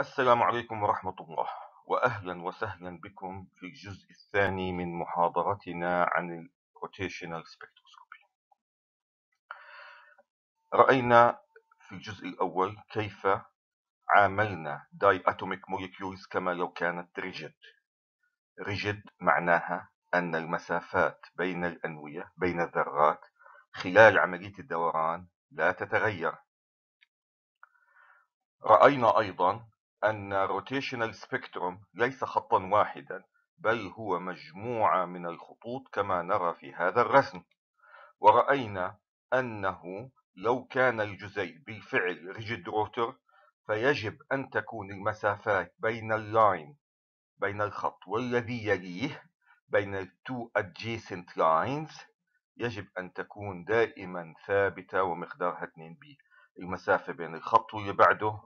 السلام عليكم ورحمة الله وأهلا وسهلا بكم في الجزء الثاني من محاضرتنا عن ال Rotational Spectroscopy. رأينا في الجزء الأول كيف عاملنا diatomic molecules كما لو كانت rigid rigid معناها أن المسافات بين الأنوية بين الذرات خلال عملية الدوران لا تتغير. رأينا أيضا أن rotational spectrum ليس خطا واحدا بل هو مجموعة من الخطوط كما نرى في هذا الرسم. ورأينا أنه لو كان الجزيء بالفعل rigid rotor فيجب أن تكون المسافات بين ال line بين الخط والذي يليه بين ال two adjacent lines. يجب أن تكون دائما ثابتة ومقدارها 2 B. المسافة بين الخط واللي بعده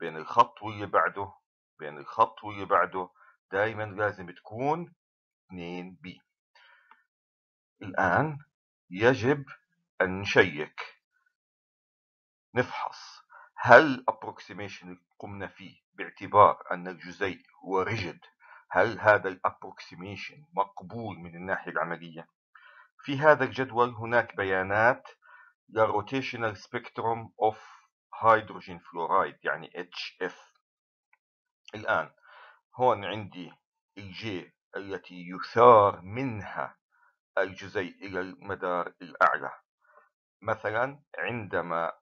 بين الخط واللي بعده بين الخط واللي بعده دائما لازم تكون 2 B الآن يجب أن نشيك. نفحص. هل approximation قمنا فيه باعتبار أن الجزيء هو rigid هل هذا ال approximation مقبول من الناحية العملية؟ في هذا الجدول هناك بيانات لل rotational spectrum of hydrogen fluoride يعني HF الآن هون عندي ال J التي يثار منها الجزيء إلى المدار الأعلى. مثلا عندما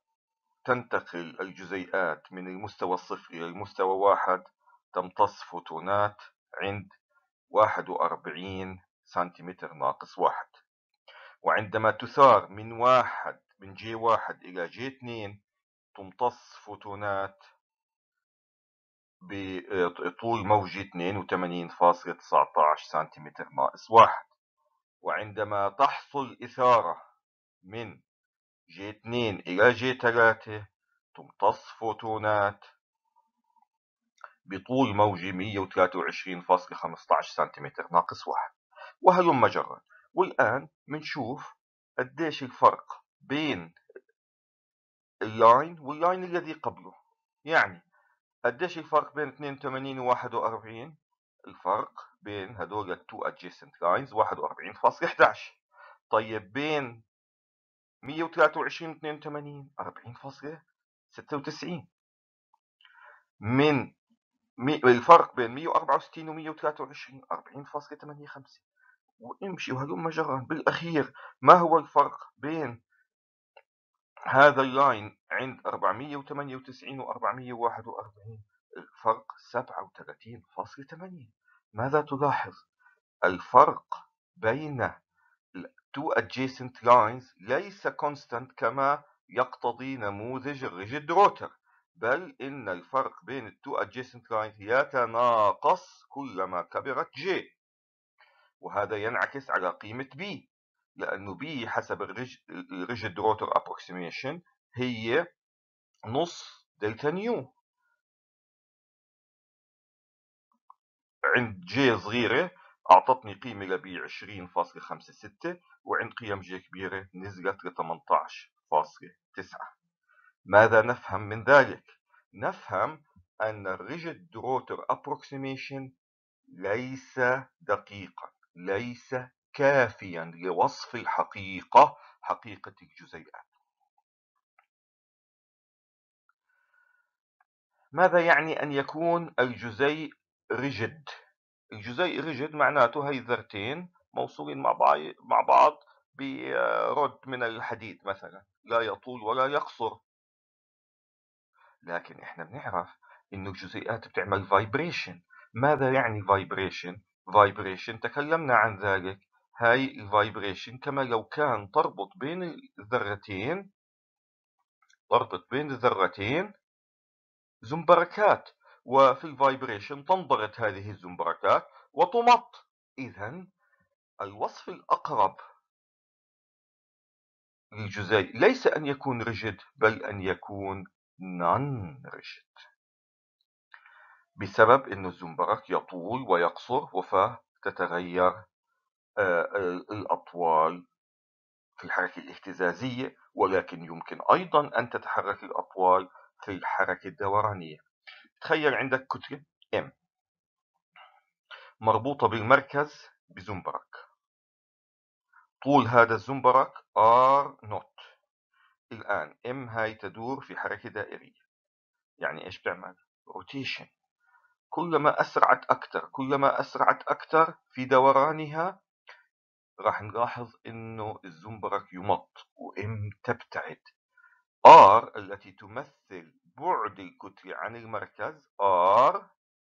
تنتقل الجزيئات من المستوى الصفر إلى المستوى واحد تمتص فوتونات عند 41 سنتيمتر ناقص واحد. وعندما تثار من واحد من J واحد إلى J اثنين تمتص فوتونات بطول موجي 82.19 سنتيمتر ناقص واحد. وعندما تحصل إثارة من J 2 إلى J 3 تمتص فوتونات بطول موجي 123.15 سنتيمتر ناقص واحد. وهلم جرا والآن بنشوف قديش الفرق بين ال line وال line الذي قبله. يعني قديش الفرق بين 82 و 41 الفرق بين هدول ال two adjacent lines 41.11 طيب بين 123 و 82 40.96 من الفرق بين 164 و 123 40.85 وامشي وهلم جرا بالأخير ما هو الفرق بين هذا اللاين عند 498 و 441 الفرق 37.8 ماذا تلاحظ؟ الفرق بين two adjacent lines ليس constant كما يقتضي نموذج ال rigid rotor بل إن الفرق بين two adjacent lines يتناقص كلما كبرت j. وهذا ينعكس على قيمة b. لأنه B حسب ال rigid rotor approximation هي نص delta nu عند J صغيرة أعطتني قيمة ل B 20.56 وعند قيم J كبيرة نزلت ل 18.9 ماذا نفهم من ذلك؟ نفهم أن ال rigid rotor approximation ليس دقيقا ليس كافيا لوصف الحقيقة حقيقة الجزيئات ماذا يعني أن يكون الجزيء rigid؟ الجزيء rigid معناته هي ذرتين موصولين مع بعض برود من الحديد مثلا لا يطول ولا يقصر. لكن إحنا بنعرف إنه الجزيئات بتعمل vibration ماذا يعني vibration vibration تكلمنا عن ذلك. هاي ال vibration كما لو كان تربط بين الذرتين تربط بين الذرتين زنبركات وفي ال vibration تنضغط هذه الزنبركات وتمط. إذا الوصف الأقرب للجزيء ليس أن يكون rigid بل أن يكون non-rigid بسبب أن الزنبرك يطول ويقصر فتتغير الأطوال في الحركة الاهتزازية ولكن يمكن أيضا أن تتحرك الأطوال في الحركة الدورانية. تخيل عندك كتلة M مربوطة بالمركز بزنبرك طول هذا الزنبرك R naught. الآن M هاي تدور في حركة دائرية. يعني إيش بتعمل؟ rotation كلما أسرعت أكثر كلما أسرعت أكثر في دورانها راح نلاحظ إنه الزنبرك يمط و M تبتعد R التي تمثل بعد الكتلة عن المركز R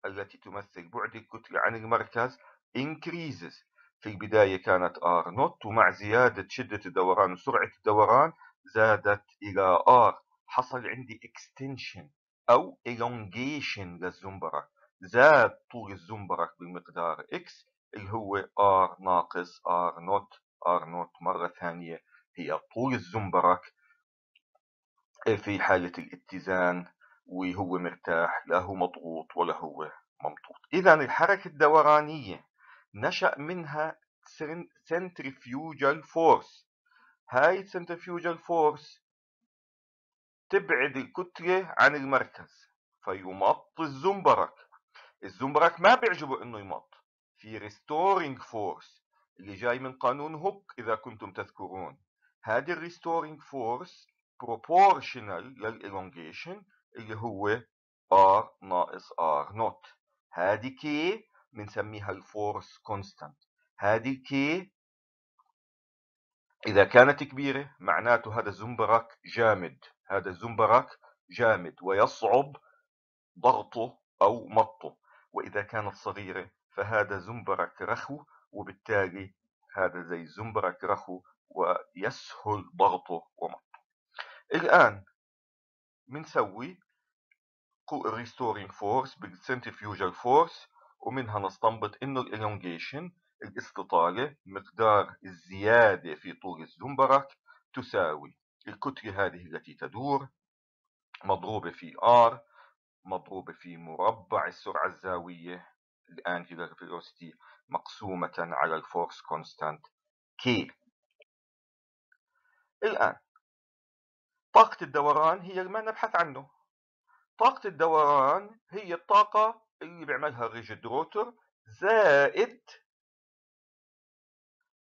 التي تمثل بعد الكتلة عن المركز increases. في البداية كانت R not ومع زيادة شدة الدوران وسرعة الدوران زادت إلى R حصل عندي extension أو elongation للزنبرك زاد طول الزنبرك بالمقدار X اللي هو R ناقص R نوت R نوت مرة ثانية هي طول الزنبرك في حالة الاتزان وهو مرتاح لا هو مضغوط ولا هو ممطوط. إذا الحركة الدورانية نشأ منها centrifugal force. هاي centrifugal force تبعد الكتلة عن المركز فيمط الزنبرك الزنبرك ما بيعجبه إنه يمط. في restoring force اللي جاي من قانون هوك إذا كنتم تذكرون. هذه ال restoring force proportional لل elongation اللي هو R ناقص R naught هذه K بنسميها ال force constant هذه K إذا كانت كبيرة معناته هذا الزنبرك جامد. هذا الزنبرك جامد ويصعب ضغطه أو مطه. وإذا كانت صغيرة فهذا زنبرك رخو وبالتالي هذا زي زنبرك رخو ويسهل ضغطه ومطه الآن بنسوي restoring force بالcentrifugal force ومنها نستنبط إنه الإلونجيشن الاستطالة مقدار الزيادة في طول الزنبرك تساوي الكتلة هذه التي تدور مضروبة في R مضروبة في مربع السرعة الزاوية ال angular velocity مقسومة على ال force constant K. الآن طاقة الدوران هي ما نبحث عنه. طاقة الدوران هي الطاقة اللي بيعملها ال rigid rotor زائد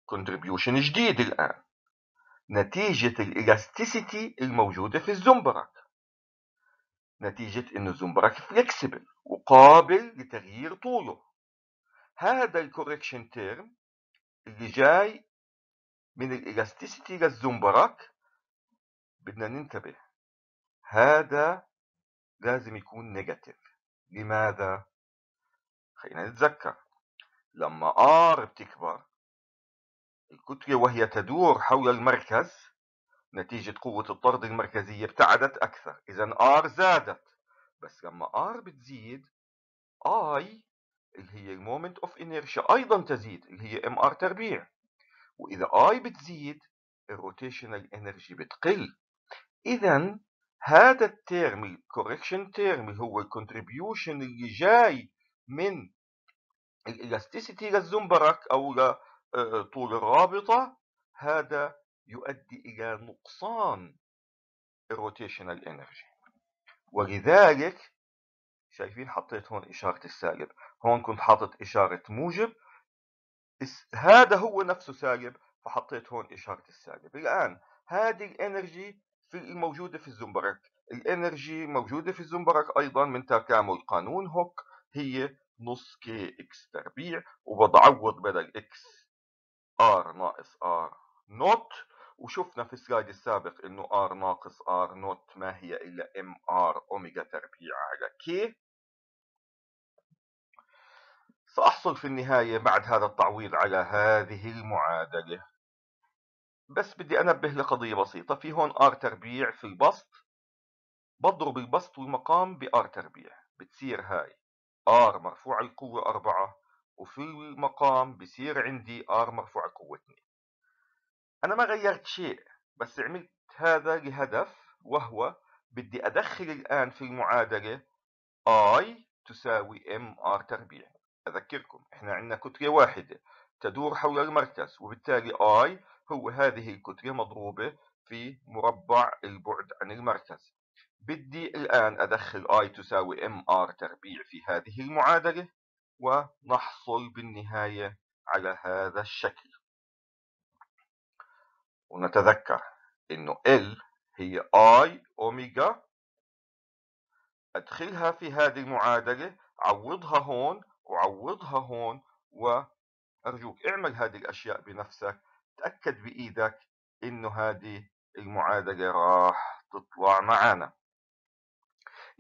contribution جديد الآن نتيجة ال elasticity الموجودة في الزنبرك نتيجة إنه الزنبرك flexible وقابل لتغيير طوله. هذا ال correction term اللي جاي من ال elasticity للزنبرك بدنا ننتبه. هذا لازم يكون negative لماذا؟ خلينا نتذكر. لما R بتكبر الكتلة وهي تدور حول المركز نتيجة قوة الطرد المركزية ابتعدت أكثر. إذا R زادت. بس لما R بتزيد I اللي هي ال moment of inertia أيضا تزيد اللي هي MR تربيع. وإذا I بتزيد ال rotational energy بتقل. إذا هذا ال term ال correction term اللي هو ال contribution اللي جاي من ال elasticity للزنبرك أو لطول الرابطة هذا يؤدي إلى نقصان ال rotational energy ولذلك شايفين حطيت هون إشارة السالب. هون كنت حاطط إشارة موجب. هذا هو نفسه سالب فحطيت هون إشارة السالب. الآن هذه ال energy في الموجودة في الزنبرك ال energy موجودة في الزنبرك أيضا من تكامل قانون هوك هي نص K X تربيع وبعوض بدل X R ناقص R naught وشفنا في ال slide السابق إنه R ناقص R naught ما هي إلا M R omega تربيع على K سأحصل في النهاية بعد هذا التعويض على هذه المعادلة. بس بدي أنبه لقضية بسيطة. في هون R تربيع في البسط. بضرب البسط والمقام ب R تربيع. بتصير هاي. R مرفوع القوة أربعة. وفي المقام بصير عندي R مرفوع القوة اثنين. أنا ما غيرت شيء بس عملت هذا لهدف وهو بدي أدخل الآن في المعادلة I تساوي MR تربيع أذكركم إحنا عندنا كتلة واحدة تدور حول المركز وبالتالي I هو هذه الكتلة مضروبة في مربع البعد عن المركز. بدي الآن أدخل I تساوي MR تربيع في هذه المعادلة ونحصل بالنهاية على هذا الشكل. ونتذكر إنه L هي I أوميجا. أدخلها في هذه المعادلة عوضها هون وعوضها هون وأرجوك اعمل هذه الأشياء بنفسك. تأكد بإيدك إنه هذه المعادلة راح تطلع معنا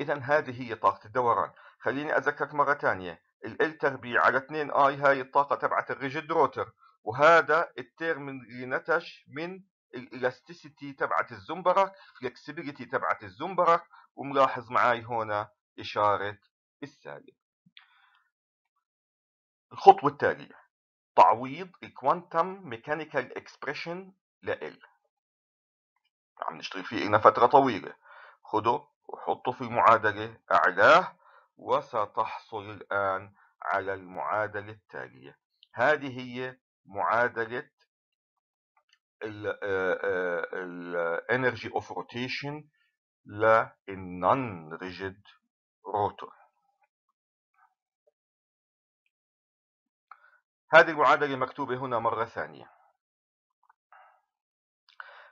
إذا هذه هي طاقة الدوران. خليني أذكرك مرة ثانية L تربيع على 2 I هاي الطاقة تبعت ال rigid rotor. وهذا ال term اللي نتج من ال elasticity تبعت الزنبرك flexibility تبعت الزنبرك وملاحظ معي هنا إشارة السالب. الخطوة التالية تعويض ال quantum mechanical expression ل L عم نشتغل فيه لنا فترة طويلة. خده وحطه في المعادلة أعلاه وستحصل الآن على المعادلة التالية. هذه هي معادلة ال energy of rotation لل non-rigid rotor هذه المعادلة مكتوبة هنا مرة ثانية.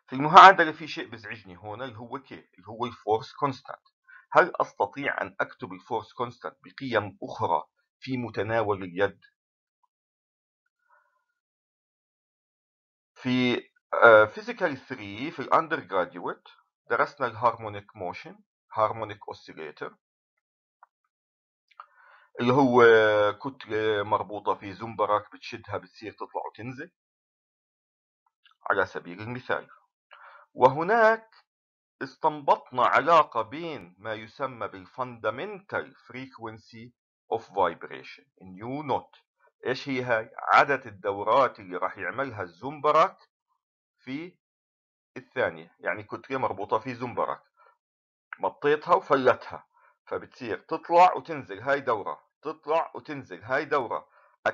في المعادلة في شيء بزعجني هنا اللي هو K اللي هو ال force constant هل أستطيع أن أكتب ال force constant بقيم أخرى في متناول اليد؟ في physical 3 في ال undergraduate درسنا ال harmonic motion harmonic oscillator اللي هو كتلة مربوطة في زنبرك بتشدها بتصير تطلع وتنزل. على سبيل المثال. وهناك استنبطنا علاقة بين ما يسمى بال fundamental frequency of vibration nu naught. إيش هي؟ هاي عدد الدورات اللي راح يعملها الزنبرك في الثانية. يعني كتلة مربوطة في زنبرك مطيتها وفلتها. فبتصير تطلع وتنزل. هاي دورة. تطلع وتنزل. هاي دورة.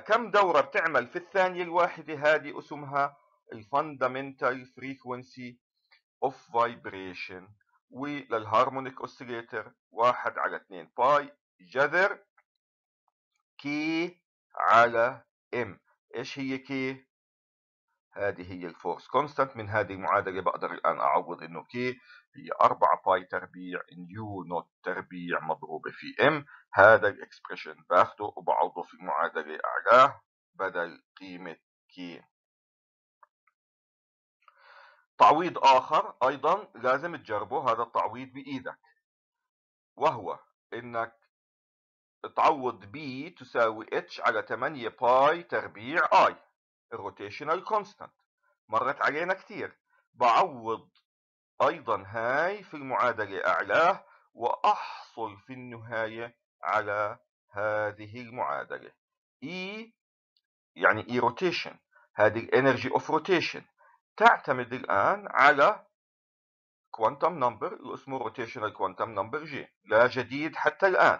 كم دورة بتعمل في الثانية الواحدة؟ هذه اسمها ال fundamental frequency of vibration ولل harmonic oscillator واحد على اثنين. pi جذر k على m إيش هي k هذه هي ال force constant من هذه المعادلة بقدر الآن أعوض إنه k هي 4 pi تربيع nu naught تربيع مضروبة في m هذا ال expression باخده وبعوضه في المعادلة أعلاه بدل قيمة k تعويض آخر أيضا لازم تجربه هذا التعويض بإيدك. وهو إنك تعوض B تساوي h على 8 pi تربيع I ال rotational constant مرت علينا كثير بعوض أيضا هاي في المعادلة أعلاه وأحصل في النهاية على هذه المعادلة. E يعني E rotation هذه ال energy of rotation تعتمد الآن على quantum number اللي اسمه rotational quantum number J لا جديد حتى الآن.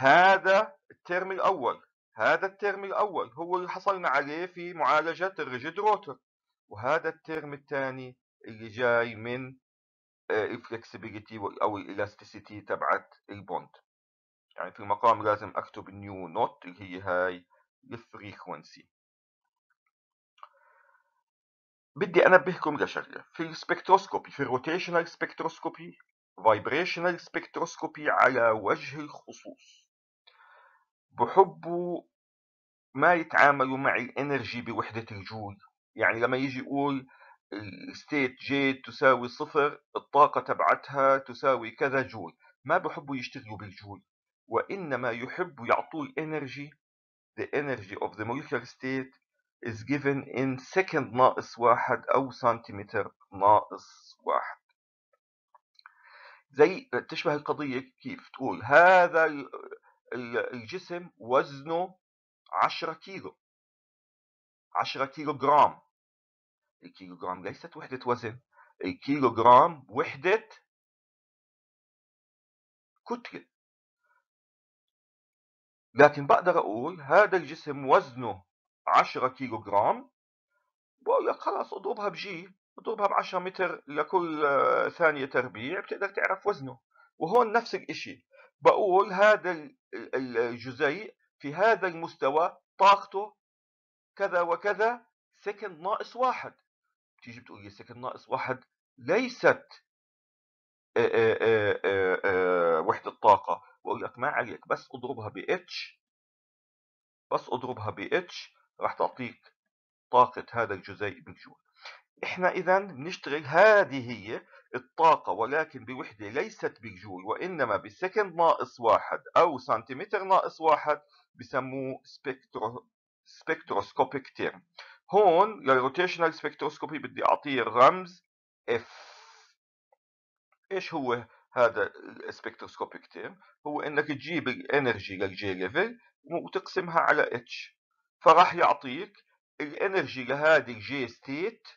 هذا ال term الأول هذا ال term الأول هو اللي حصلنا عليه في معالجة ال rigid rotor وهذا ال term الثاني اللي جاي من آه، ال flexibility أو ال elasticity تبعت ال bond. يعني في المقام لازم أكتب nu naught اللي هي هاي ال frequency بدي أنبهكم لشغلة في ال spectroscopy في ال rotational spectroscopy vibrational spectroscopy على وجه الخصوص. بحبوا ما يتعاملوا مع ال energy بوحدة الجول. يعني لما يجي يقول ال state J تساوي صفر الطاقة تبعتها تساوي كذا جول. ما بحبوا يشتغلوا بالجول. وإنما يحبوا يعطوا ال energy the energy of the molecular state is given in second ناقص واحد أو سنتيمتر ناقص واحد. زي تشبه القضية كيف تقول هذا الجسم وزنه 10 كيلو. 10 كيلو جرام الكيلو جرام ليست وحدة وزن. الكيلو جرام وحدة كتلة لكن بقدر أقول هذا الجسم وزنه 10 كيلو جرام بقول لك خلاص اضربها بجي اضربها ب 10 متر لكل ثانية تربيع بتقدر تعرف وزنه. وهون نفس الإشي. بقول هذا الجزيء في هذا المستوى طاقته كذا وكذا second ناقص واحد. تيجي بتقول لي second ناقص واحد ليست وحدة طاقة. بقول لك ما عليك بس أضربها ب اتش بس أضربها ب اتش راح تعطيك طاقة هذا الجزيء بالجول إحنا اذا بنشتغل هذه هي الطاقة ولكن بوحدة ليست بالجول وإنما ب second ناقص واحد أو سنتيمتر ناقص واحد بسموه spectro spectroscopic term هون لل rotational spectroscopy بدي أعطيه الرمز F. إيش هو هذا ال spectroscopic term هو إنك تجيب ال energy لل J level وتقسمها على اتش فراح يعطيك ال energy لهذه ال J state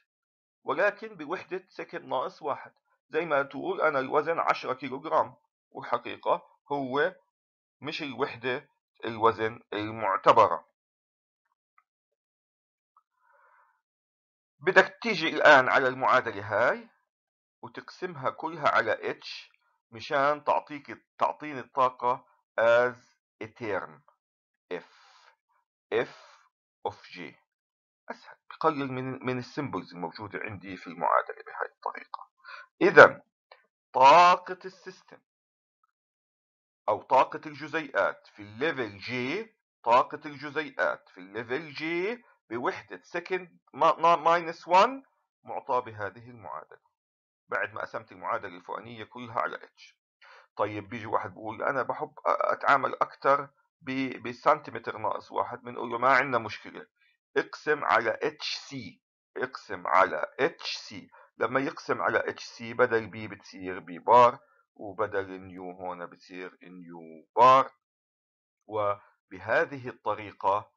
ولكن بوحدة second ناقص واحد. زي ما تقول أنا الوزن 10 كيلو جرام والحقيقة هو مش الوحدة الوزن المعتبرة. بدك تيجي الآن على المعادلة هاي وتقسمها كلها على اتش مشان تعطيك تعطيني الطاقة as a term F. F of J. أسهل بقلل من من ال symbols الموجودة عندي في المعادلة بهاي الطريقة. إذا طاقة ال system أو طاقة الجزيئات في ال level J طاقة الجزيئات في ال level J بوحدة second minus 1 معطاة بهذه المعادلة. بعد ما قسمت المعادلة الفوقانية كلها على اتش طيب بيجي واحد بيقول أنا بحب أتعامل أكثر بسنتيمتر ناقص واحد بنقول له ما عندنا مشكلة. اقسم على اتش سي اقسم على اتش سي لما يقسم على hc بدل B بتصير B bar وبدل ال nu هون بتصير nu bar وبهذه الطريقة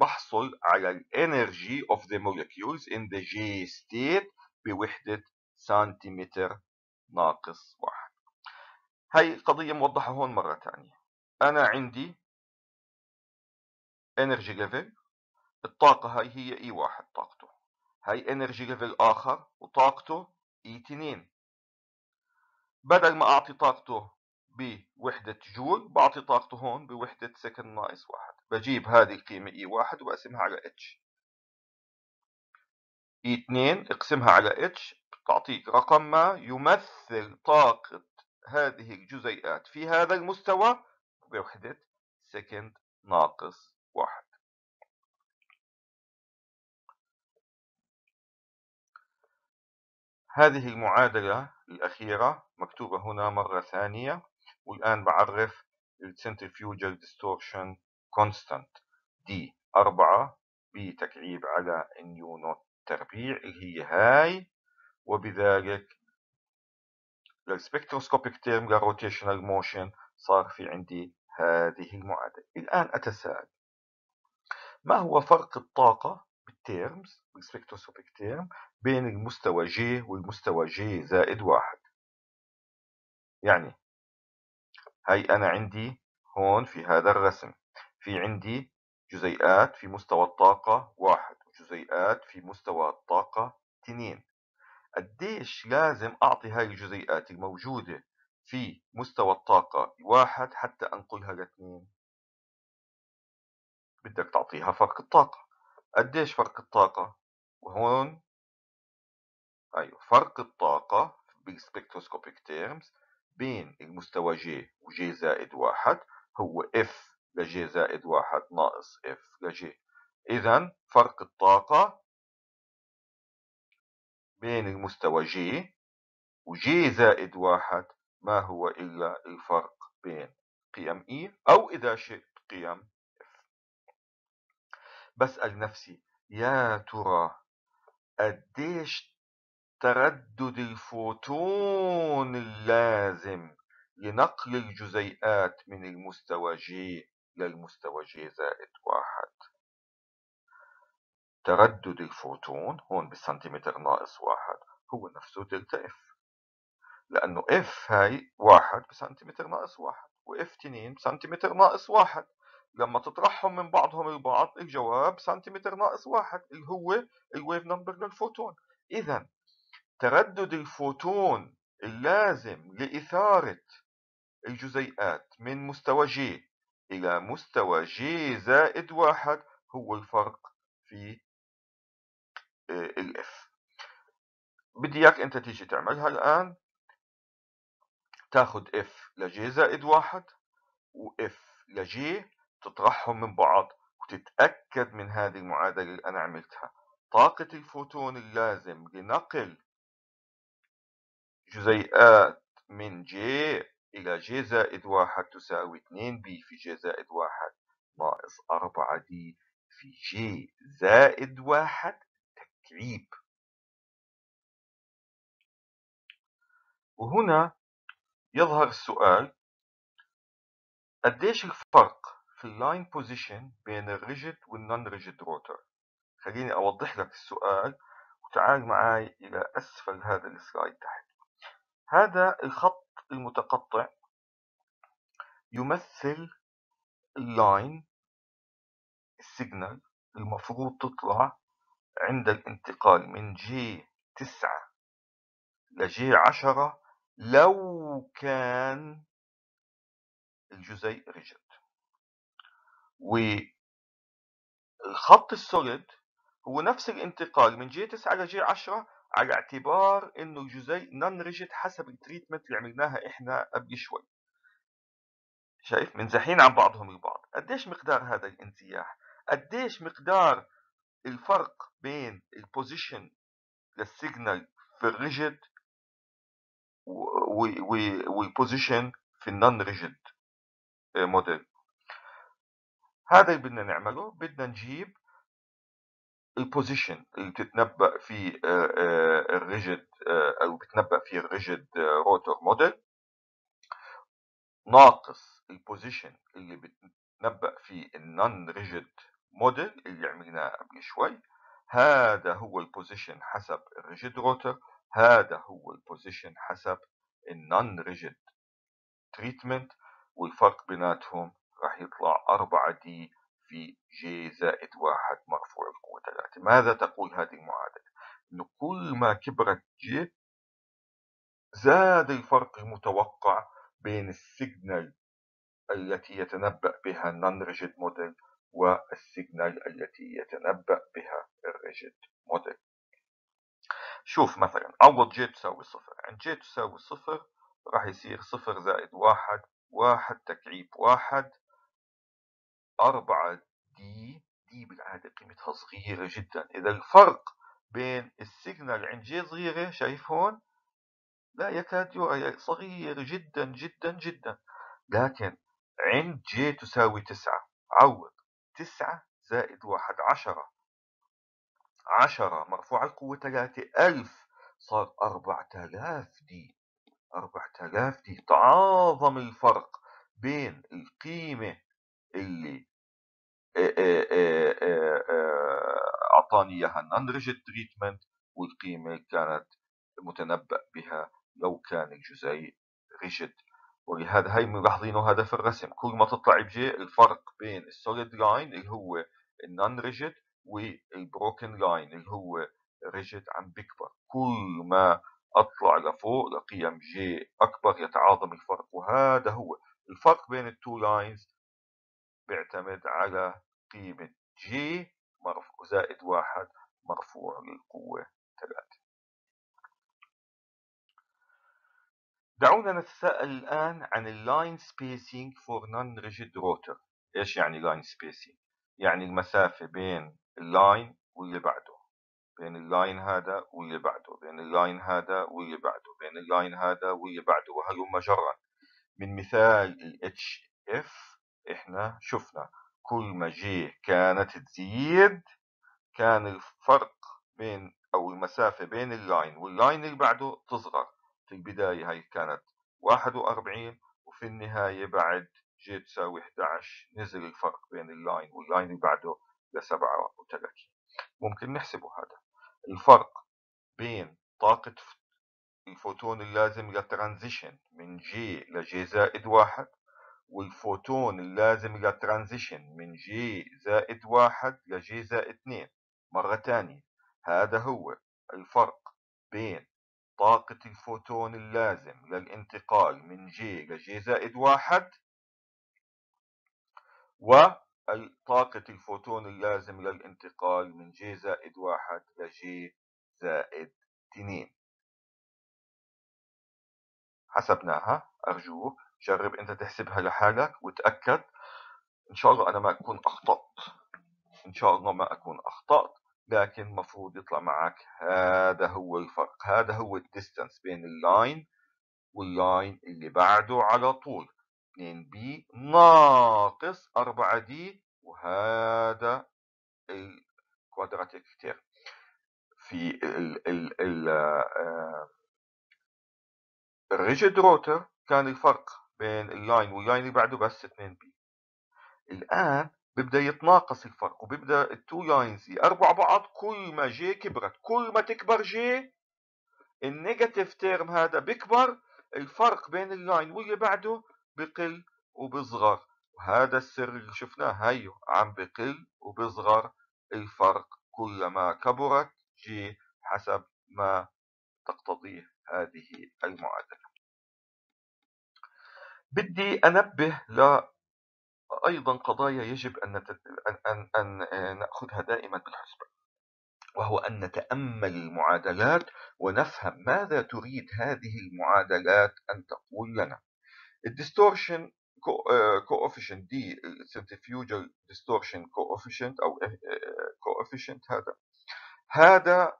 بحصل على ال energy of the molecules in the J state بوحدة سنتيمتر ناقص واحد. هاي قضية موضحة هون مرة ثانية أنا عندي energy level الطاقة هاي هي E واحد طاقته. هاي energy level آخر وطاقته E 2 بدل ما أعطي طاقته بوحدة جول بعطي طاقته هون بوحدة second ناقص واحد. بجيب هذه القيمة E واحد وبقسمها على اتش اي 2 اقسمها على اتش تعطيك رقم ما يمثل طاقة هذه الجزيئات في هذا المستوى بوحدة second ناقص واحد. هذه المعادلة الأخيرة مكتوبة هنا مرة ثانية والآن بعرف ال centrifugal distortion constant D أربعة B تكعيب على nu naught تربيع اللي هي هاي. وبذلك لل spectroscopic term لل rotational motion صار في عندي هذه المعادلة. الآن أتساءل ما هو فرق الطاقة بال terms بال spectroscopic term بين المستوى جي والمستوى جي زائد واحد. يعني هاي أنا عندي هون في هذا الرسم. في عندي جزيئات في مستوى الطاقة واحد وجزيئات في مستوى الطاقة اثنين. قديش لازم أعطي هاي الجزيئات الموجودة في مستوى الطاقة واحد حتى أنقلها لاثنين؟ بدك تعطيها فرق الطاقة. قديش فرق الطاقة؟ وهون أيوة فرق الطاقة بال spectroscopic terms بين المستوى J و J زائد واحد هو F ل J زائد واحد ناقص F ل J إذا فرق الطاقة بين المستوى J و J زائد واحد ما هو إلا الفرق بين قيم E أو إذا شئت قيم F. بسأل نفسي يا ترى قديش تردد الفوتون اللازم لنقل الجزيئات من المستوى J للمستوى J زائد واحد. تردد الفوتون هون بالسنتيمتر ناقص واحد هو نفسه delta F لأنه F هاي واحد بسنتيمتر ناقص واحد و F تنين بسنتيمتر ناقص واحد. لما تطرحهم من بعضهم البعض الجواب سنتيمتر ناقص واحد اللي هو ال wave number للفوتون. إذا تردد الفوتون اللازم لإثارة الجزيئات من مستوى J إلى مستوى J زائد واحد هو الفرق في ال F بدي إياك أنت تيجي تعملها الان تاخذ F ل J زائد واحد و F ل J تطرحهم من بعض وتتأكد من هذه المعادلة اللي أنا عملتها. طاقة الفوتون اللازم لنقل جزيئات من J إلى J زائد واحد تساوي 2 B في J زائد واحد ناقص 4 D في J زائد واحد تكعيب. وهنا يظهر السؤال قديش الفرق في ال line position بين ال rigid وال non-rigid rotor خليني أوضح لك السؤال وتعال معي إلى أسفل هذا ال slide تحت. هذا الخط المتقطع يمثل ال line ال signal المفروض تطلع عند الانتقال من J تسعة ل J عشرة لو كان الجزيء rigid والخط ال solid هو نفس الانتقال من J 9 ل J 10 على اعتبار إنه الجزيء rigid حسب ال treatment اللي عملناها إحنا قبل شوي. شايف؟ منزحين عن بعضهم البعض قديش مقدار هذا الانزياح؟ قديش مقدار الفرق بين البوزيشن للسيجنال في الريجيد والبوزيشن في النون ريجيد موديل هذا اللي بدنا نعمله. بدنا نجيب ال position اللي بتتنبأ في ال rigid أو بتنبأ فيه ال rigid rotor model ناقص ال position اللي بتنبأ فيه ال non-rigid model اللي عملناه قبل شوي. هذا هو ال position حسب ال rigid rotor هذا هو ال position حسب ال non-rigid treatment والفرق بيناتهم راح يطلع 4 D في J زائد واحد مرفوع القوة 3 ماذا تقول هذه المعادلة؟ أنه كل ما كبرت J زاد الفرق المتوقع بين ال signal التي يتنبأ بها ال non-rigid model وال signal التي يتنبأ بها ال rigid model شوف مثلا عوض J تساوي صفر. عند J تساوي صفر راح يصير صفر زائد واحد واحد تكعيب واحد. أربعة دي دي بالعادة قيمتها صغيرة جدا. إذا الفرق بين signal عند جي صغيرة شايف هون؟ لا يكاد يرى صغير جدا جدا جدا. لكن عند جي تساوي تسعة. عوض. تسعة زائد واحد عشرة. عشرة مرفوع القوة ثلاثة. ألف صار أربعة آلاف دي أربعة آلاف دي تعاظم الفرق بين القيمة اللي أعطاني إياها. non rigid treatment والقيمة كانت متنبأ بها. لو كان الجزيء rigid ولهذا هي ملاحظينه هذا في الرسم. كل ما تطلع بجي الفرق بين ال solid line اللي هو ال non rigid وال broken line اللي هو rigid عم بيكبر. كل ما أطلع لفوق لقيم جي أكبر يتعاظم الفرق. وهذا هو الفرق بين ال two lines بيعتمد على قيمة جي مرفوع زائد واحد مرفوع للقوة ثلاثة. دعونا نتساءل الآن عن spacing for non rigid rotor إيش يعني line spacing يعني المسافة بين ال line واللي بعده. بين ال line هذا واللي بعده بين ال line هذا واللي بعده بين ال line هذا واللي بعده وهلم جرا؟ من مثال ال HF إحنا شفنا كل ما جي كانت تزيد كان الفرق بين أو المسافة بين ال line وال line اللي بعده تصغر. في البداية هاي كانت 41 وفي النهاية بعد جي تساوي 11 نزل الفرق بين ال line وال line اللي بعده ل 37 ممكن نحسبه هذا. الفرق بين طاقة الفوتون اللازم لل transition من جي لجي زائد واحد والفوتون اللازم لل transition من جي زائد واحد لجي زائد اثنين. مرة تانية هذا هو الفرق بين طاقة الفوتون اللازم للانتقال من جي لجي زائد واحد وطاقة الفوتون اللازم للانتقال من جي زائد واحد لجي زائد اثنين. حسبناها. أرجوك. جرب أنت تحسبها لحالك وتأكد. إن شاء الله أنا ما أكون أخطأت. إن شاء الله ما أكون أخطأت لكن مفروض يطلع معك هذا هو الفرق. هذا هو ال distance بين ال line وال line اللي بعده على طول. 2 بي ناقص 4 دي وهذا ال quadratic term في ال ال ال ال rigid rotor كان الفرق بين ال line وال line اللي بعده بس 2 بي. الآن بيبدأ يتناقص الفرق وبيبدأ ال two lines يقربوا بعض كل ما جي كبرت كل ما تكبر جي ال negative term هذا بيكبر الفرق بين ال line واللي بعده بقل وبصغر وهذا السر اللي شفناه هيو عم بقل وبصغر الفرق. كلما كبرت جي حسب ما تقتضيه هذه المعادلة. بدي أنبه ل أيضا قضايا يجب أن, أن, أن, أن نأخذها دائما بالحسبان وهو أن نتأمل المعادلات ونفهم ماذا تريد هذه المعادلات أن تقول لنا. الديستورشن coefficient دي centrifugal distortion coefficient أو coefficient هذا هذا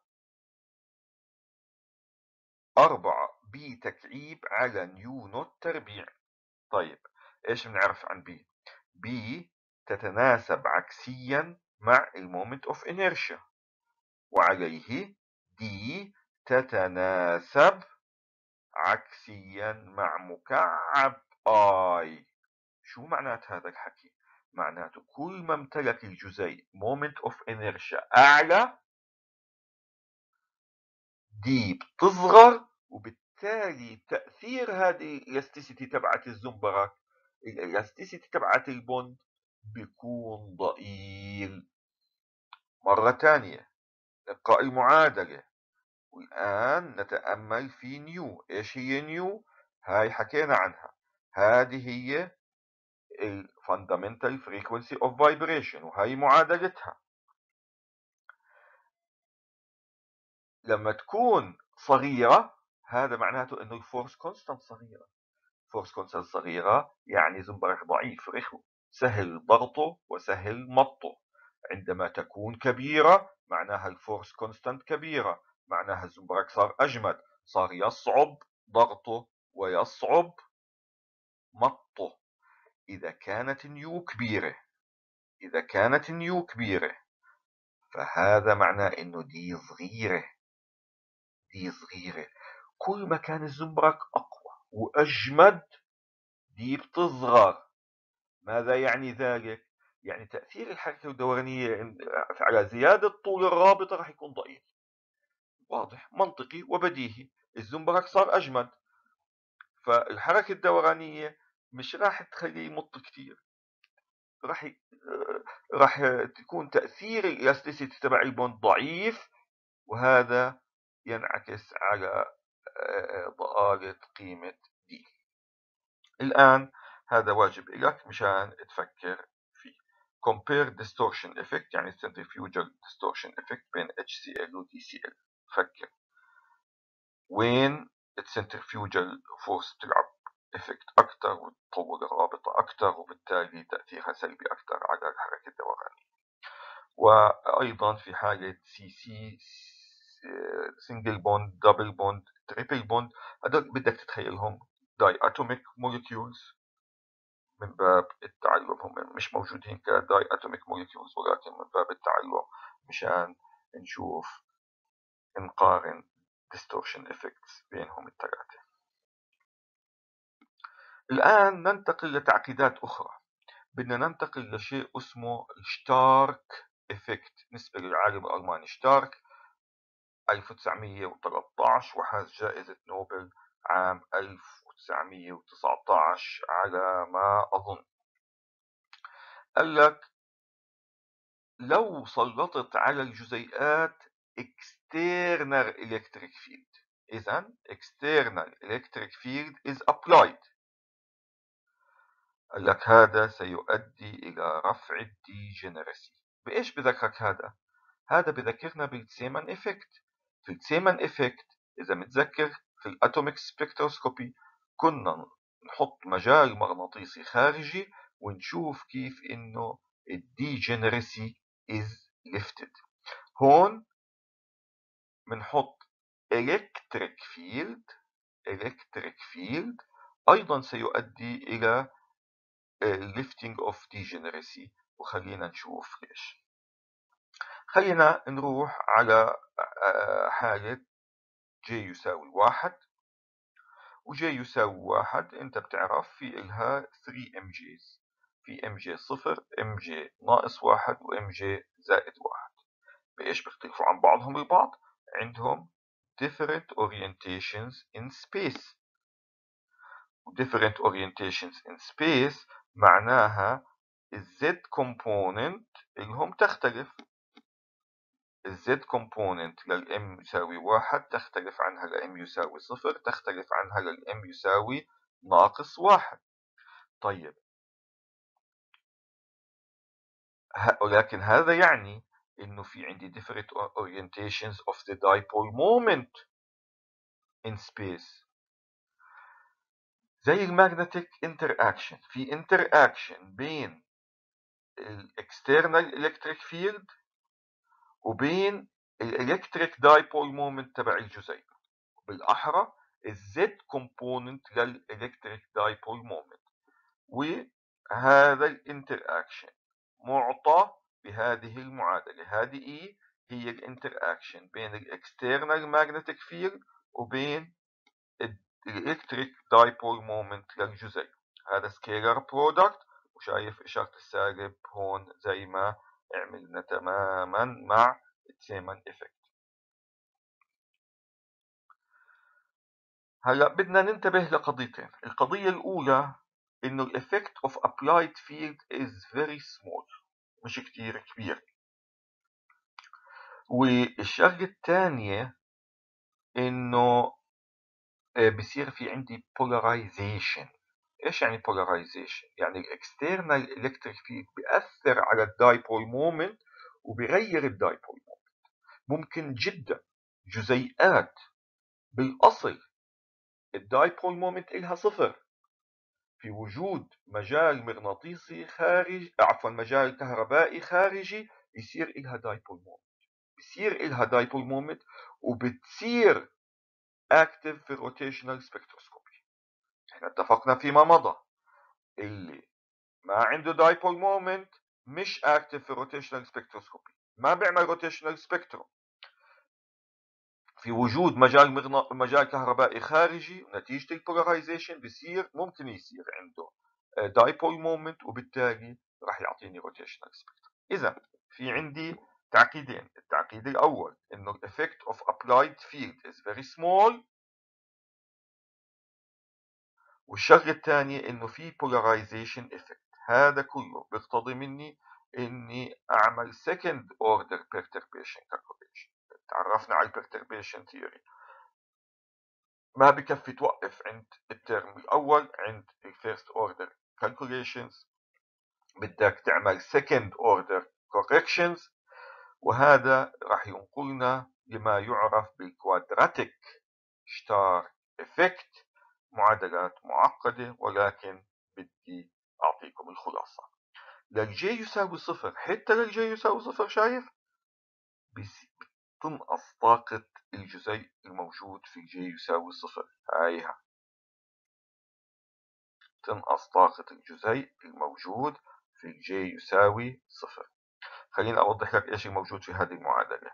أربعة بي تكعيب على nu naught تربيع. طيب إيش بنعرف عن بي B تتناسب عكسيا مع ال moment of inertia وعليه D تتناسب عكسيا مع مكعب I. شو معنات هذا الحكي؟ معناته كل ما امتلك الجزيء moment of inertia أعلى دي بتصغر وبالتالي تأثير هذه ال elasticity تبعت الزنبرك ال elasticity تبعت ال bond بيكون ضئيل. مرة تانية نقرأ المعادلة. والآن نتأمل في nu إيش هي nu هاي حكينا عنها. هذه هي ال fundamental frequency of vibration وهي معادلتها. لما تكون صغيرة هذا معناته إنه ال force constant صغيرة. force constant صغيرة يعني زنبرك ضعيف رخو سهل ضغطه وسهل مطه. عندما تكون كبيرة معناها ال force constant كبيرة. معناها الزنبرك صار أجمد. صار يصعب ضغطه ويصعب مطه. إذا كانت nu كبيرة. إذا كانت nu كبيرة. فهذا معناه إنه دي صغيرة. دي صغيرة. كل ما كان الزنبرك أقوى وأجمد دي بتصغر ماذا يعني ذلك؟ يعني تأثير الحركة الدورانية على زيادة طول الرابطة راح يكون ضئيل واضح منطقي وبديهي الزنبرك صار أجمد فالحركة الدورانية مش راح تخليه يمط كتير راح. راح تكون تأثير ال elasticity تبع ال bond ضعيف وهذا ينعكس على ضآلة قيمة دي الآن هذا واجب لك مشان تفكر فيه. Compare distortion effect يعني centrifugal distortion effect بين HCl و DCl فكر. وين ال centrifugal force تلعب effect أكثر وتطور الرابطة أكثر وبالتالي تأثيرها سلبي أكثر على الحركة الدورانية. وأيضا في حالة C C single bond double bond triple bond هذول بدك تتخيلهم diatomic molecules من باب التعلم هم مش موجودين ك diatomic molecules ولكن من باب التعلم مشان نشوف نقارن distortion effects بينهم الثلاثة الآن ننتقل لتعقيدات أخرى. بدنا ننتقل لشيء اسمه شتارك افكت نسبة للعالم الألماني شتارك 1913 وحاز جائزة نوبل عام 1919 على ما أظن. قال لك لو سلطت على الجزيئات external electric field. إذا external electric field is applied. قال لك هذا سيؤدي إلى رفع ال degeneracy بإيش بذكرك هذا؟ هذا بذكرنا بال Zeeman effect في ال Zeeman effect إذا متذكر في ال atomic spectroscopy كنا نحط مجال مغناطيسي خارجي ونشوف كيف إنه الديجنرسي is lifted. هون بنحط electric field electric field أيضا سيؤدي إلى lifting of degeneracy. وخلينا نشوف ليش. خلينا نروح على حالة j يساوي واحد. و j يساوي واحد أنت بتعرف في إلها 3 mj's. في mj صفر mj ناقص واحد و mj زائد واحد. بإيش بيختلفوا عن بعضهم البعض عندهم different orientations in space. different orientations in space معناها ال z component اللي هم تختلف. ال z component لل m يساوي واحد تختلف عنها ل m يساوي صفر تختلف عنها لل m يساوي ناقص واحد. طيب. ولكن هذا يعني إنه في عندي different orientations of the dipole moment in space. زي ال magnetic interaction. في interaction بين ال external electric field وبين ال electric dipole moment تبع الجزيء بالأحرى ال z component لل electric dipole moment. وهذا ال interaction معطى بهذه المعادلة. هذه E هي ال interaction بين ال external magnetic field وبين ال electric dipole moment للجزيء هذا scalar product وشايف إشارة السالب هون زي ما عملنا تماما مع ال Zeeman effect هلأ بدنا ننتبه لقضيتين. القضية الأولى إنه ال effect of applied field is very small مش كتير كبير. والشغلة الثانية إنه آه، بصير في عندي polarization. إيش يعني polarization يعني ال external electric field بيأثر على ال dipole moment وبيغير ال dipole moment ممكن جدا جزيئات بالأصل ال dipole moment إلها صفر. في وجود مجال مغناطيسي خارج عفوا مجال كهربائي خارجي يصير إلها dipole moment بصير إلها dipole moment وبتصير active في ال rotational spectroscopy إحنا اتفقنا فيما مضى. اللي ما عنده dipole moment مش active في ال rotational spectroscopy ما بيعمل rotational spectrum في وجود مجال مغنا... مجال كهربائي خارجي نتيجة ال polarization بصير ممكن يصير عنده dipole moment وبالتالي راح يعطيني rotational spectrum إذا في عندي تعقيدين. التعقيد الأول إنه ال effect of applied field is very small والشغلة الثانية إنه في polarization effect. هذا كله بيقتضي مني إني أعمل second order perturbation calculation. تعرفنا على perturbation theory. ما بكفي توقف عند الترم الأول عند first order calculations. بدك تعمل second order corrections. وهذا راح ينقلنا لما يعرف بالكوادراتيك Stark effect معادلات معقدة ولكن بدي أعطيكم الخلاصة. لل J يساوي صفر. حتى لل J يساوي صفر شايف؟ بتنقص طاقة الجزيء الموجود في ال J يساوي صفر. هايها تنقص طاقة الجزيء الموجود في ال J يساوي صفر. خليني أوضح لك إيش الموجود في هذه المعادلة.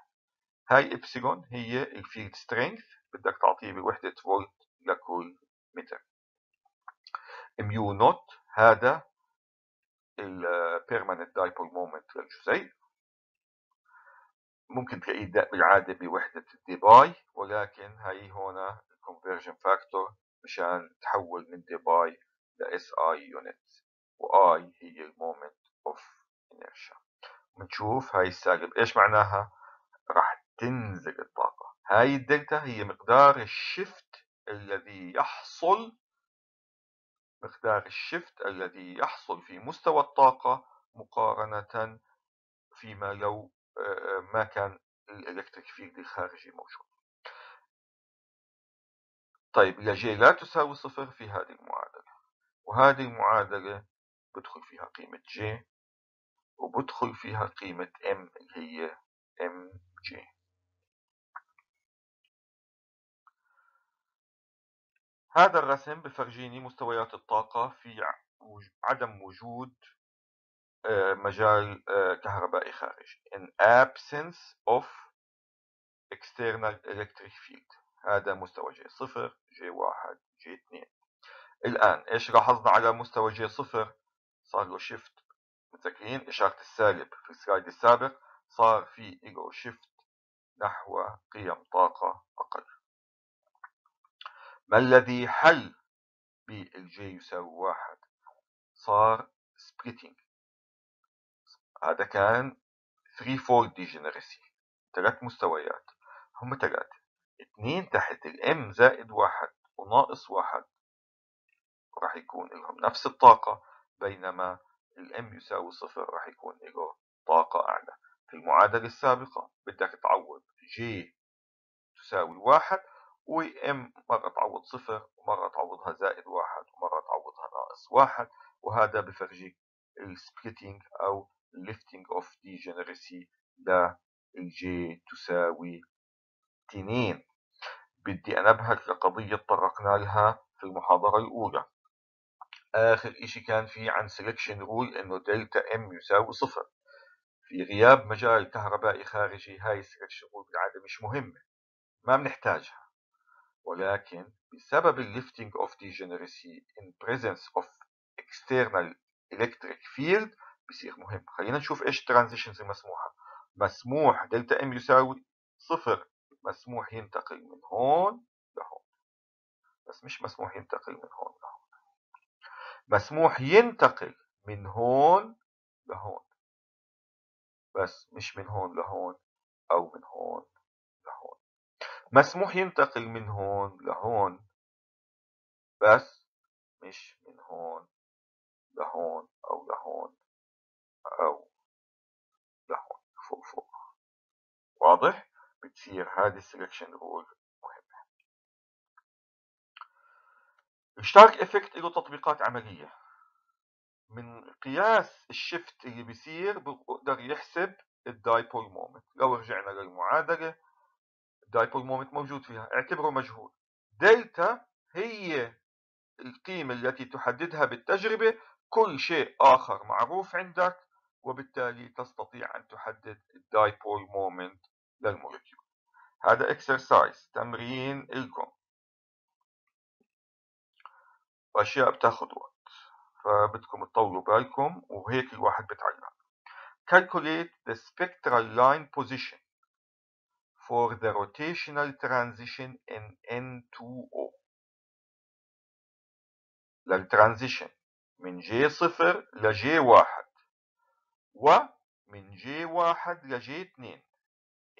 هاي إبسيلون هي ال field strength بدك تعطيه بوحدة فولت لكل متر. mu naught هذا ال permanent dipole moment للجزيء. ممكن تلاقيه بالعادة بوحدة Debye ولكن هاي هنا ال conversion factor مشان تحول من Debye ل SI unit و I هي ال moment of inertia بنشوف هاي السالب إيش معناها؟ راح تنزل الطاقة. هاي الدلتا هي مقدار ال shift الذي يحصل مقدار ال shift الذي يحصل في مستوى الطاقة مقارنة فيما لو آه، ما كان ال electric field الخارجي موجود. طيب ل J لا تساوي صفر في هذه المعادلة. وهذه المعادلة بدخل فيها قيمة ج وبدخل فيها قيمة m اللي هي mj هذا الرسم بفرجيني مستويات الطاقة في عدم وجود آه، مجال آه، كهربائي خارجي. In absence of external electric field. هذا مستوى J صفر J واحد J اثنين. الآن إيش لاحظنا على مستوى J صفر؟ صار له shift متذكرين؟ إشارة السالب في ال slide السابق صار في له shift نحو قيم طاقة أقل. ما الذي حل بال J يساوي واحد؟ صار splitting هذا كان 3 fold degeneracy ثلاث مستويات. هم ثلاثة اثنين تحت ال M زائد واحد وناقص واحد. راح يكون لهم نفس الطاقة بينما ال M يساوي صفر راح يكون له طاقة أعلى. في المعادلة السابقة بدك تعوض J تساوي واحد و M مرة تعوض صفر ومرة تعوضها زائد واحد ومرة تعوضها ناقص واحد وهذا بفرجيك ال splitting أو lifting of degeneracy لل J تساوي اثنين. بدي أنبهك لقضية طرقنا لها في المحاضرة الأولى. آخر إشي كان في عن selection rule إنه دلتا M يساوي صفر. في غياب مجال كهربائي خارجي هاي selection rule بالعادة مش مهمة. ما بنحتاجها. ولكن بسبب lifting of degeneracy in presence of external electric field بصير مهم. خلينا نشوف إيش ال transitions المسموحة مسموح دلتا M يساوي صفر. مسموح ينتقل من هون لهون. بس مش مسموح ينتقل من هون لهون. مسموح ينتقل من هون لهون. بس مش من هون لهون أو من هون لهون. مسموح ينتقل من هون لهون بس مش من هون لهون أو لهون أو لهون فوق فوق. واضح؟ بتصير هذه ال selection rule مهمة. ال Stark effect له تطبيقات عملية. من قياس ال shift اللي بيصير بقدر يحسب ال dipole moment لو رجعنا للمعادلة ال dipole moment موجود فيها اعتبره مجهول. دلتا هي القيمة التي تحددها بالتجربة كل شيء آخر معروف عندك وبالتالي تستطيع أن تحدد ال dipole moment لل molecule. هذا exercise تمرين إلكم. وأشياء بتاخد وقت فبدكم تطولوا بالكم وهيك الواحد بتعلم. Calculate the spectral line position. For the rotational transition in N2O للترانزيشن من جي صفر لجي واحد ومن جي واحد لجي اثنين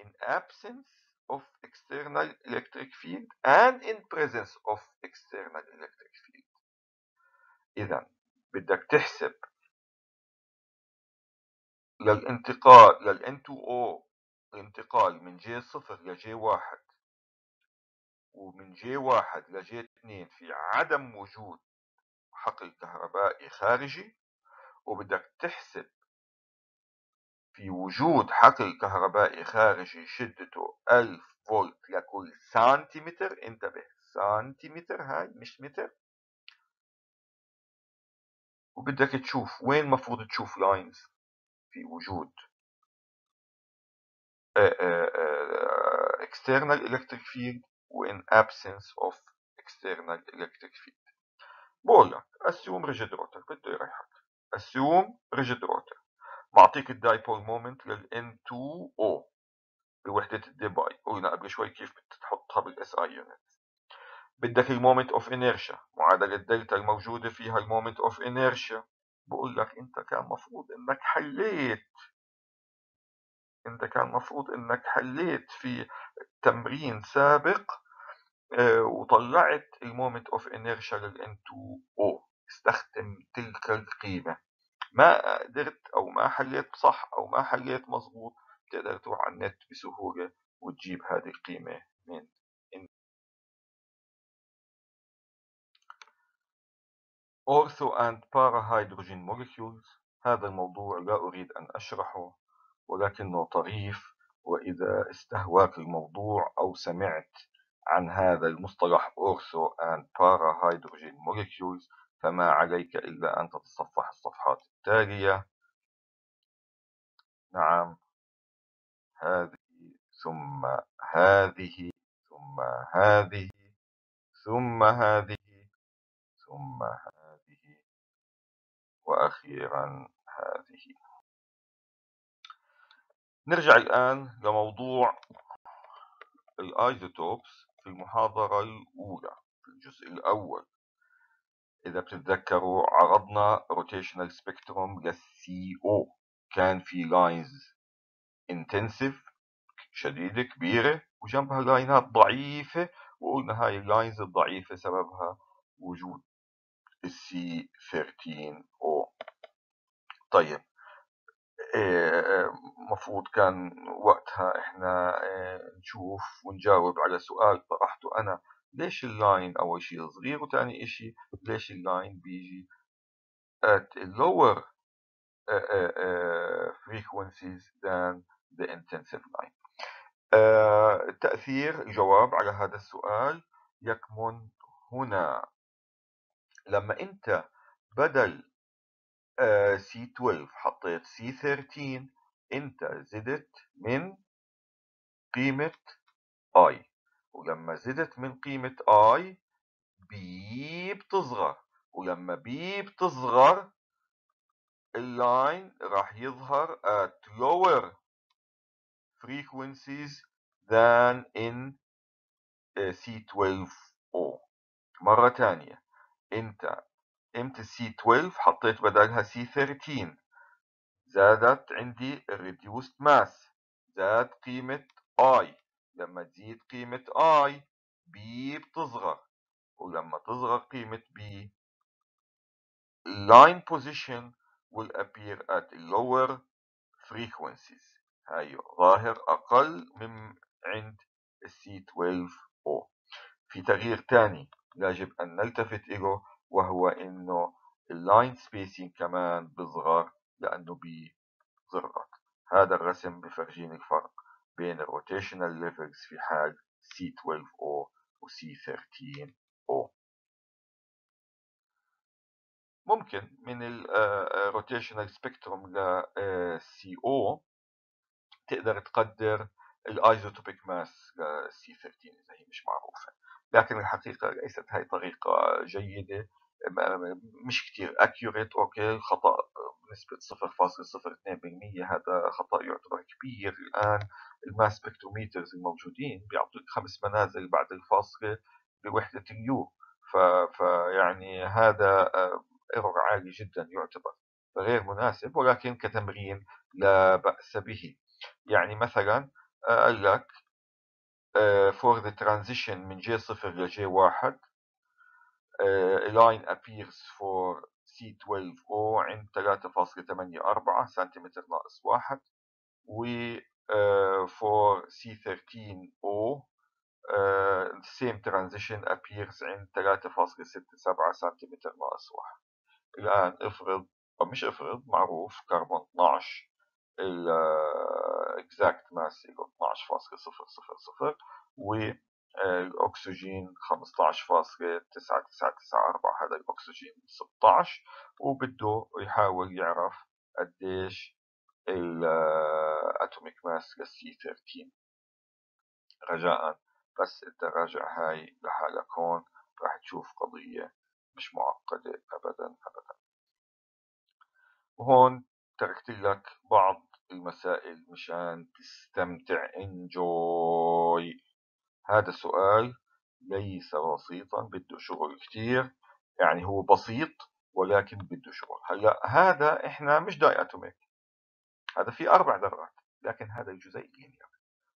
in absence of external electric field and in presence of external electric field إذا بدك تحسب للانتقال لل N2O الانتقال من J صفر ل J واحد ومن J واحد ل J اثنين في عدم وجود حقل كهربائي خارجي وبدك تحسب في وجود حقل كهربائي خارجي شدته 1000 فولت لكل سنتيمتر. انتبه سنتيمتر هاي مش متر. وبدك تشوف وين مفروض تشوف lines في وجود external electric field و in absence of external electric field. بقول لك assume rigid rotor بده يريحك. assume rigid rotor. بعطيك ال dipole moment لل N2O بوحدة ال Debye قلنا قبل شوي كيف بتحطها بال SI unit بدك ال moment of inertia معادلة دلتا الموجودة فيها ال moment of inertia بقول لك أنت كان مفروض إنك حليت إنت كان مفروض إنك حليت في تمرين سابق آه، وطلعت ال moment of inertia لل N2O استخدم تلك القيمة. ما قدرت أو ما حليت صح أو ما حليت مظبوط تقدر تروح على النت بسهولة وتجيب هذه القيمة من Ortho and para-hydrogen molecules. هذا الموضوع لا أريد أن أشرحه. ولكنه طريف وإذا استهواك الموضوع أو سمعت عن هذا المصطلح Ortho and para-hydrogen molecules فما عليك إلا أن تتصفح الصفحات التالية. نعم. هذه ثم هذه ثم هذه ثم هذه ثم هذه. وأخيرا هذه نرجع الآن لموضوع ال isotopes في المحاضرة الأولى في الجزء الأول. إذا بتتذكروا عرضنا rotational spectrum لل CO كان في lines intensive شديدة كبيرة وجنبها لاينات ضعيفة وقلنا هاي ال lines الضعيفة سببها وجود ال C13O طيب مفروض كان وقتها إحنا نشوف ونجاوب على سؤال طرحته أنا ليش ال line أول شيء صغير وثاني شيء ليش ال line بيجي at lower frequencies than the intensive line التأثير الجواب على هذا السؤال يكمن هنا. لما أنت بدل C12 حطيت C13 انت زدت من قيمة I ولما زدت من قيمة I B بتصغر. ولما B بتصغر ال line راح يظهر at lower frequencies than in C12O مرة تانية. انت إمتى C12 حطيت بدلها C13 زادت عندي reduced mass زاد قيمة I. لما تزيد قيمة I B بتصغر ولما تصغر قيمة B line position will appear at lower frequencies. هاي ظاهر أقل من عند C12O في تغيير ثاني يجب أن نلتفت له وهو إنه ال line spacing كمان بصغر لأنه B صغرت هذا الرسم بفرجيني الفرق بين ال rotational levels في حال C12O و C13O ممكن من ال rotational spectrum ل CO تقدر تقدر ال isotopic mass ل C13 إذا هي مش معروفة. لكن الحقيقة ليست هاي طريقة جيدة مش كتير accurate okay الخطأ بنسبة 0.02% هذا خطأ يعتبر كبير. الآن ال mass spectrometers الموجودين بيعطوك خمس منازل بعد الفاصلة بوحدة ال u. فيعني هذا error عالي جدا يعتبر غير مناسب ولكن كتمرين لا بأس به. يعني مثلا قال لك for the transition من j صفر ل j واحد. a line appears for C12O عند 3.84 سنتيمتر ناقص واحد. و for C13O uh, same transition appears عند 3.67 سنتيمتر ناقص واحد. الآن افرض أو مش افرض معروف كربون 12 ال exact mass 12.000 و الأكسجين 15.9994 هذا الأكسجين 16 وبده يحاول يعرف قديش الأتوميك ماس للسي 13 رجاء بس إنت راجع هاي لحالك هون راح تشوف قضية مش معقدة أبدا أبدا. وهون تركت لك بعض المسائل مشان تستمتع. enjoy هذا السؤال ليس بسيطا بده شغل كتير. يعني هو بسيط ولكن بده شغل. هلأ هذا إحنا مش diatomic هذا في أربع ذرات لكن هذا الجزيء linear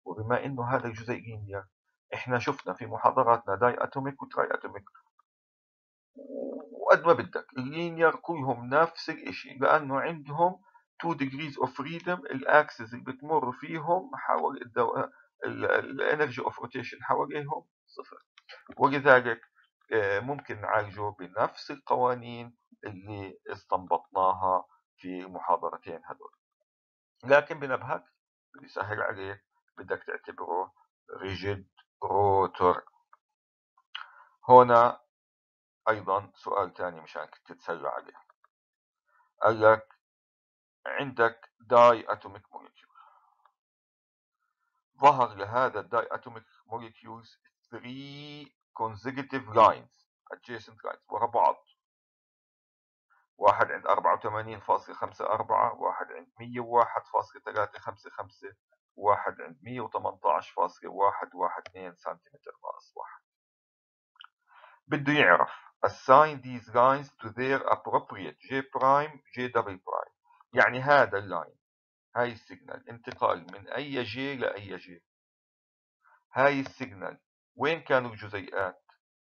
وبما إنه هذا الجزيء linear إحنا شفنا في محاضراتنا diatomic و triatomic وقد ما بدك ال linear كلهم نفس الشيء لأنه عندهم 2 degrees of freedom ال axes اللي بتمر فيهم حول ال energy of rotation حواليهم صفر. ولذلك آه، ممكن نعالجه بنفس القوانين اللي استنبطناها في المحاضرتين هذول. لكن بنبهك بدي سهل عليك بدك تعتبره rigid rotor هنا أيضا سؤال ثاني مشان تتسلى عليه. قال لك عندك diatomic molecule ظهر لهذا ال diatomic molecules 3 consecutive lines adjacent lines ورا بعض. واحد عند 84.54 واحد عند 101.355 واحد عند 118.112 سنتيمتر ناقص واحد. بده يعرف assign these lines to their appropriate J prime J double prime. يعني هذا ال line هاي ال signal انتقال من أي J لاي J هاي ال signal وين كانوا الجزيئات؟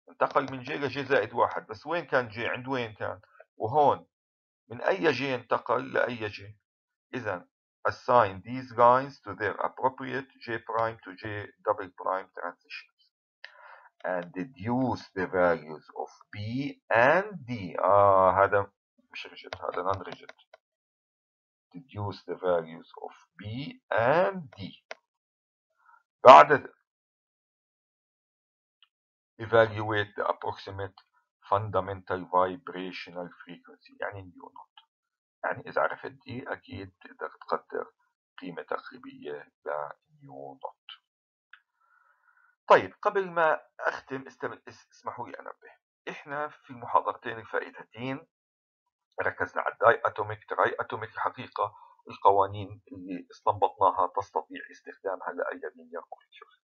انتقل من J ل J زائد واحد بس وين كان J عند وين كان؟ وهون من أي J انتقل لأي J إذا assign these lines to their appropriate J prime to J double prime transitions. And deduce the values of B and D. آه هذا مش rigid هذا non rigid deduce the values of B and D. بعد evaluate the approximate fundamental vibrational frequency يعني نيو نوت يعني إذا عرفت دي أكيد تقدر تقدر قيمة تقريبية لنيو نوت طيب قبل ما أختم اسمحوا لي أنبه. إحنا في المحاضرتين الفائتتين ركزنا على ال diatomic. triatomic الحقيقة القوانين اللي استنبطناها تستطيع استخدامها لأي linear molecule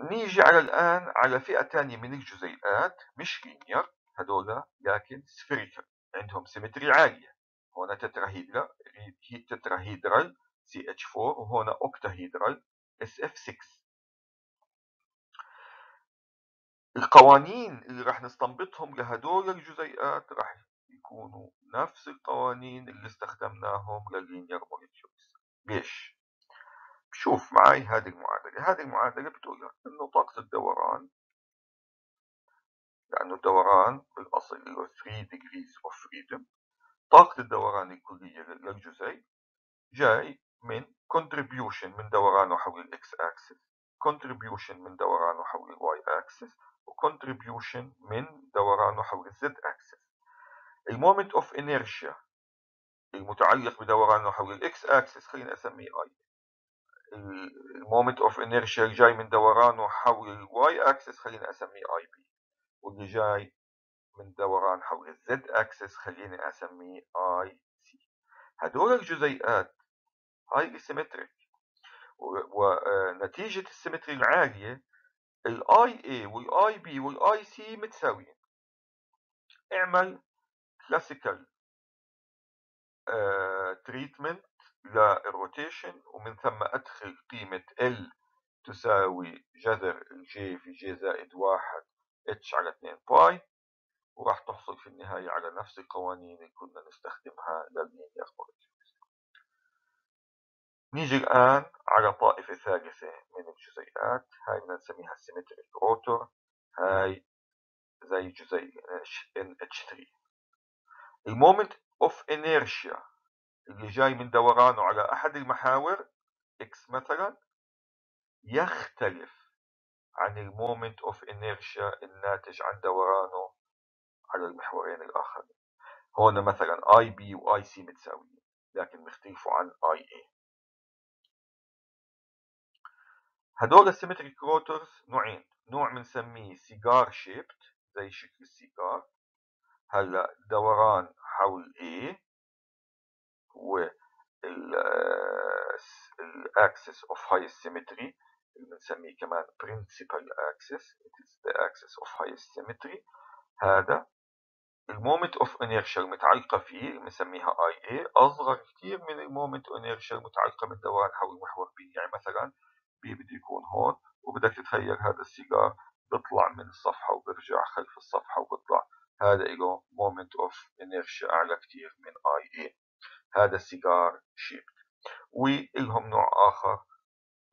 نيجي على الآن على فئة ثانية من الجزيئات. مش linear هذولا لكن spherical. عندهم symmetry عالية. هنا tetrahedral tetrahedral CH4 وهنا octahedral SF6 القوانين اللي راح نستنبطهم لهدول الجزيئات راح يكونوا نفس القوانين اللي استخدمناهم لل linear molecules ليش؟ شوف معي هذه المعادلة. هذه المعادلة بتقول إنه طاقة الدوران لأنه الدوران بالأصل له 3 degrees of freedom طاقة الدوران الكلية للجزيء جاي من contribution من دورانه حول ال X axis contribution من دورانه حول ال Y axis و contribution من دورانه حول ال Z axis. ال moment of inertia المتعلق بدورانه حول ال X axis خلينا اسميه IA ال moment of inertia الجاي من دورانه حول ال Y axis خليني اسميه IB واللي جاي من دوران حول الزد اكسس خليني اسميه IC هدول الجزيئات هاي symmetric ونتيجة ال symmetry العالية ال IA وال IB وال IC متساويين. اعمل classical treatment لل rotation ومن ثم أدخل قيمة L تساوي جذر ال J في J زائد واحد اتش على 2 pi وراح تحصل في النهاية على نفس القوانين اللي كنا نستخدمها لل linear نيجي الآن على طائفة ثالثة من الجزيئات. هاي بدنا نسميها symmetric rotor. هاي زي جزيء NH3 ال moment of inertia اللي جاي من دورانه على أحد المحاور X مثلا يختلف عن ال moment of inertia الناتج عن دورانه على المحورين الآخرين. هون مثلا IB و IC متساويين لكن بيختلفوا عن IA هدول ال symmetric rotors نوعين نوع بنسميه cigar shaped زي شكل السيجار هلا دوران حول A هو ال axis of highest symmetry اللي بنسميه كمان principal axis it is the axis of highest symmetry. هذا ال moment of inertia المتعلقة فيه بنسميها IA أصغر كثير من ال moment inertia المتعلقة من دوران حول محور B يعني مثلا B بده يكون هون وبدك تتخيل هذا السيجار بيطلع من الصفحة وبرجع خلف الصفحة وبيطلع. هذا له moment of inertia أعلى كثير من IA هذا ال cigar shaped ولهم نوع آخر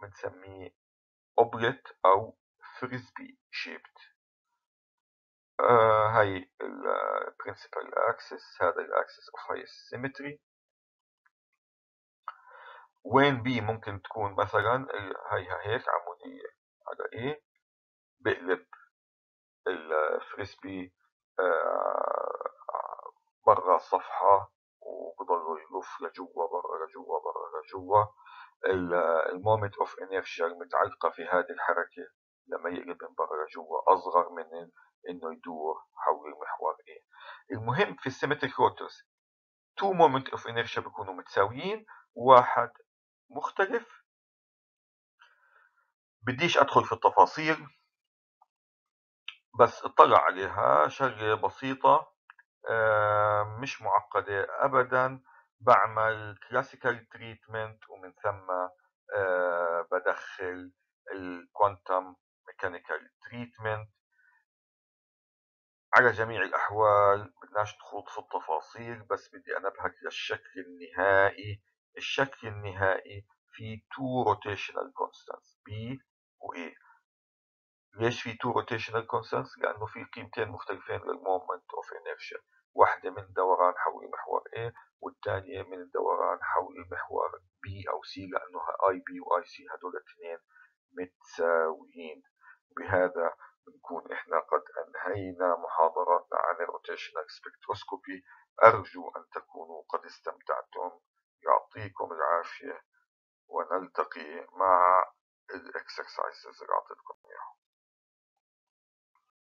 بنسميه oblate أو frisbee shaped آه هاي ال principal axis هذا ال axis of high symmetry وين B ممكن تكون مثلا هي هيك عمودية. على A؟ بقلب ال frisbee آه برا الصفحة وبضل يلف لجوا برا لجوا برا لجوا. ال moment of inertia المتعلقة في هذه الحركة لما يقلب من برا لجوا أصغر من إنه يدور حول المحور A المهم في ال symmetric rotors two moment of inertia بيكونوا متساويين واحد مختلف. بديش أدخل في التفاصيل بس اطلع عليها شغلة بسيطة آه، مش معقدة أبدا. بعمل classical treatment ومن ثم آه، بدخل ال quantum mechanical treatment على جميع الأحوال بدناش نخوض في التفاصيل بس بدي أنبهك للشكل النهائي. الشكل النهائي في two rotational constants B و A. ليش في two rotational constants؟ لأنه في قيمتين مختلفين لل moment of inertia واحدة من دوران حول محور A والثانية من الدوران حول المحور B أو C لأنه IB و IC هدول الاثنين متساويين. بهذا بنكون إحنا قد أنهينا محاضراتنا عن ال rotational spectroscopy أرجو أن تكونوا قد استمتعتم. يعطيكم العافية ونلتقي مع الاكسرسايزز اللي أعطيتكم